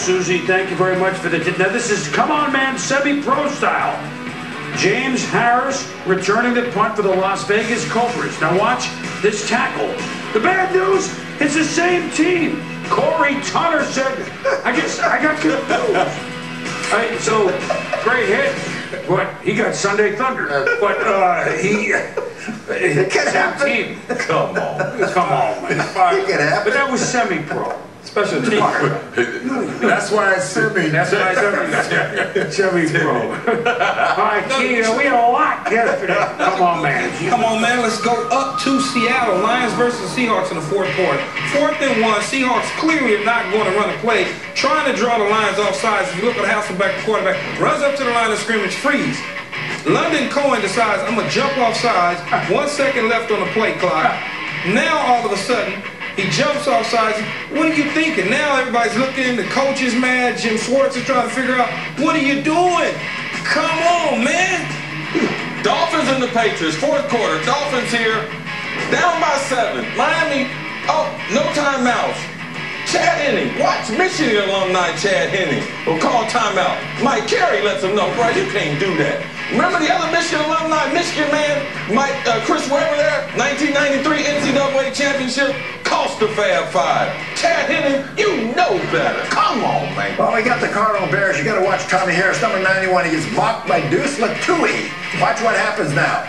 Susie. Thank you very much for the. Now, this is Come On Man semi pro style. James Harris returning the punt for the Las Vegas Cobras. Now, watch this tackle. The bad news it's the same team. Corey Tunner said, I guess I got confused. All right, so, great hit. But he got Sunday Thunder. But uh, he. It can happen. Team. Come on. Come on, man. It can happen. But that was semi pro. Special team. That's why it's semi. That's what I said. Chevy Pro. All right, Keena, we had a lot yesterday. Come on, man. Come on, man. Let's go up to Seattle. Lions versus Seahawks in the fourth quarter. Fourth and one. Seahawks clearly are not going to run a play. Trying to draw the Lions off sides. If you look at Hasselbeck, the quarterback, runs up to the line of scrimmage, freeze. Landon Cohen decides, I'm going to jump off sides. One second left on the play clock. Now, all of a sudden, he jumps off sides. What are you thinking? Now everybody's looking. The coach is mad. Jim Schwartz is trying to figure out, what are you doing? Come on, man. Dolphins and the Patriots, fourth quarter. Dolphins here, down by seven. Miami, oh, no timeouts. Chad Henne, watch Michigan alumni Chad Henne will call timeout. Mike Carey lets him know, bro, you can't do that. Remember the other Michigan alumni, Michigan man, Mike uh, Chris Webber there, 1993 NCAA championship, cost the Fab Five. Chad Henne, you know better. Come on, man. Well, we got the Cardinal Bears. You got to watch Tommie Harris, number 91. He gets mocked by Deuce Lutui. Watch what happens now.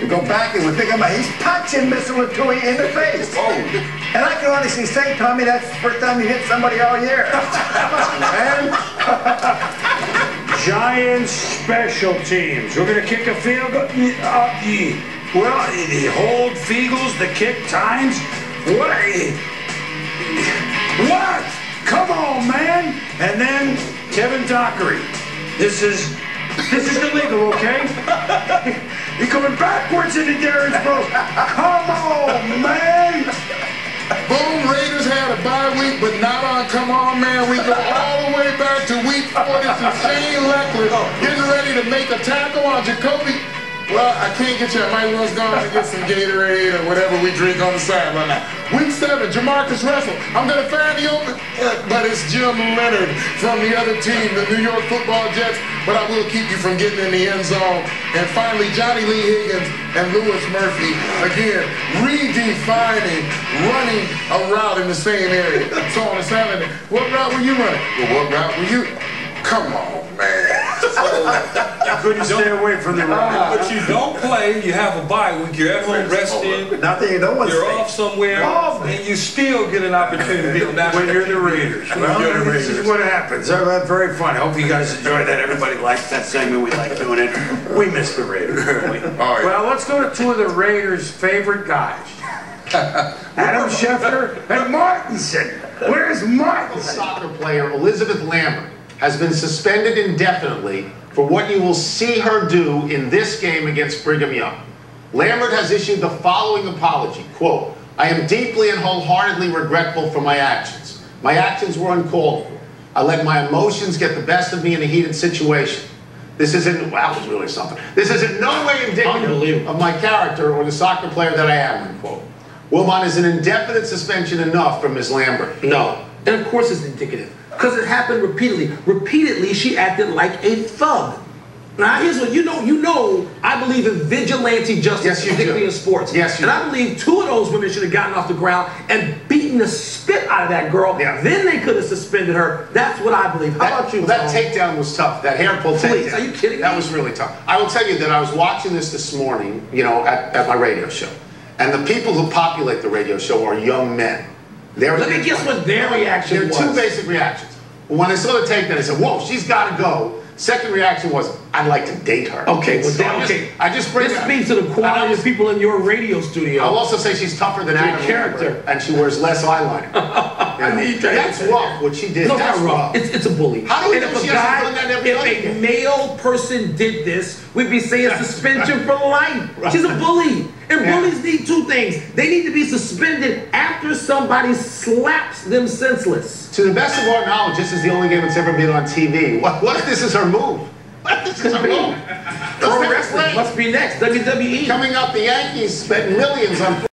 We go back and we pick him up. He's punching Mr. Lutui in the face. Oh. And I can honestly say, Tommie, that's the first time you hit somebody all year. Man. Giants special teams. We're going to kick a field goal. Well, the hold, Feagles, the kick times. What? What? Come on, man. And then Kevin Dockery. This is this is illegal, okay? You're coming backwards into Darren's bro. Come on, man. Boom, Raiders had a bye week, but not on Come On Man. We go all the way back to week 40 to Shane Lechler getting ready to make a tackle on Jacoby. Well, I can't get you. I might as well go and get some Gatorade or whatever we drink on the side right now. Week seven, Jamarcus Russell. I'm going to find the open, uh, but it's Jim Leonhard from the other team, the New York Football Jets. But I will keep you from getting in the end zone. And finally, Johnny Lee Higgins and Louis Murphy again redefining running a route in the same area. So on a Saturday, what route were you running? Well, what route were you? Come on, man. I couldn't stay away from the run. But you don't play, you have a bye week, you're at home resting, Nothing, no one's you're safe. off somewhere, Off. and you still get an opportunity to on national When you're the Raiders. Well, You're the this is what happens. Uh, that's very fun. I hope you guys enjoyed that. Everybody likes that segment. We like doing it. We miss the Raiders. don't we? yeah. Well, let's go to two of the Raiders' favorite guys. Adam Schefter and Mortensen. Where's Mortensen? soccer player Elizabeth Lambert has been suspended indefinitely for what you will see her do in this game against Brigham Young. Lambert has issued the following apology, quote, I am deeply and wholeheartedly regretful for my actions. My actions were uncalled for. I let my emotions get the best of me in a heated situation. This isn't, wow, that was really something. This is in no way indicative of my character or the soccer player that I am, unquote. Wilmot is an indefinite suspension enough for Ms. Lambert. No. And of course it's indicative. Because it happened repeatedly. Repeatedly, she acted like a thug. Now, here's what you know. You know, I believe in vigilante justice, Yes, particularly do. in sports. Yes, you And do. I believe two of those women should have gotten off the ground and beaten the spit out of that girl. Yeah. Then they could have suspended her. That's what I believe. How That, about you, well, that takedown was tough. That hair pull Please, takedown. are you kidding That me? was really tough. I will tell you that I was watching this this morning, you know, at, at my radio show. And the people who populate the radio show are young men. They're, Let me guess what their reaction There are two basic reactions. When I saw the takedown, I said, whoa, she's got to go. Second reaction was, I'd like to date her. Okay, well, So then, I just- okay. I just bring This speaks to the I quality of people in your radio studio. I'll also say she's tougher than Adam character. Lambert, and she wears less eyeliner. Knew you That's rough, what she did. No, That's not wrong. It's, it's a bully. How do we and know if she a hasn't guy, done that every if a male person did this, we'd be saying suspension for life. She's a bully. And Yeah. bullies need two things. They need to be suspended after somebody slaps them senseless. To the best of our knowledge, this is the only game that's ever been on TV. What, what if this is her move? What if this is her move? Pro wrestling must be next. WWE. Coming up, the Yankees spent millions on